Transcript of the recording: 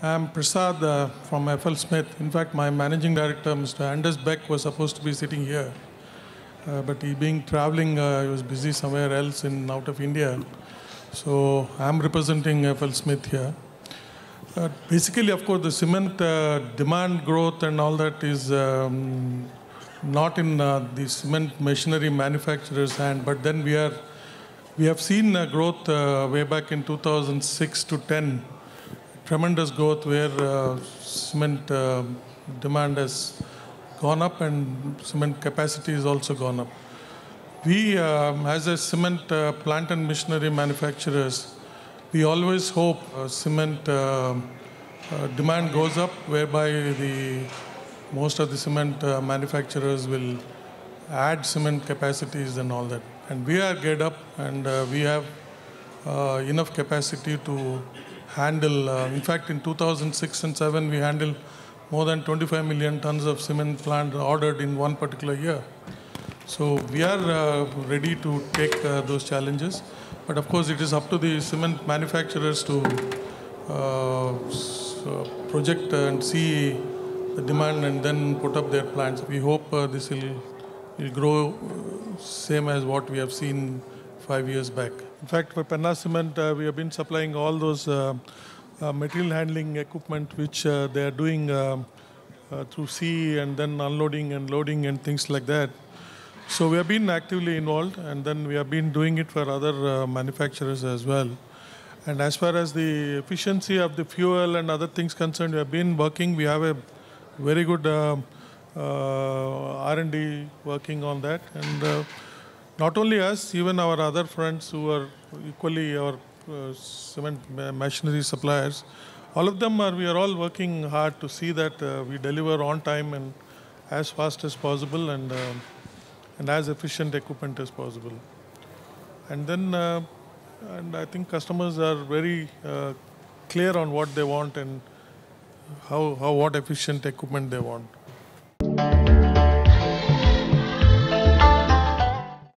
I'm Prasad uh, from FL Smidth. In fact, my managing director, Mr. Anders Beck, was supposed to be sitting here, uh, but he being traveling, uh, he was busy somewhere else in out of India. So I'm representing FL Smidth here. Uh, basically, of course, the cement uh, demand growth and all that is um, not in uh, the cement machinery manufacturers' hand, but then we are we have seen growth way back in 2006 to 10, tremendous growth where uh, cement uh, demand has gone up and cement capacity has also gone up. We, um, as a cement uh, plant and machinery manufacturers, we always hope uh, cement uh, uh, demand goes up, whereby the most of the cement manufacturers will add cement capacities and all that. And we are geared up, and we have enough capacity to handle. Uh, in fact, in 2006 and 7, we handled more than 25 million tons of cement plant ordered in one particular year. So we are uh, ready to take uh, those challenges. But of course, it is up to the cement manufacturers to uh, uh, project and see the demand and then put up their plans. We hope uh, this will, will grow same as what we have seen five years back. In fact, for Penna Cement, uh, we have been supplying all those uh, uh, material handling equipment which uh, they are doing um, uh, through sea and then unloading and loading and things like that. So we have been actively involved, and then we have been doing it for other uh, manufacturers as well. And as far as the efficiency of the fuel and other things concerned, we have been working. We have a very good uh, uh, R&D working on that, and uh, not only us, even our other friends who are equally our uh, cement machinery suppliers, all of them are. We are all working hard to see that uh, we deliver on time and as fast as possible, and. um and as efficient equipment as possible. And then, uh, and I think customers are very uh, clear on what they want and how, how what efficient equipment they want.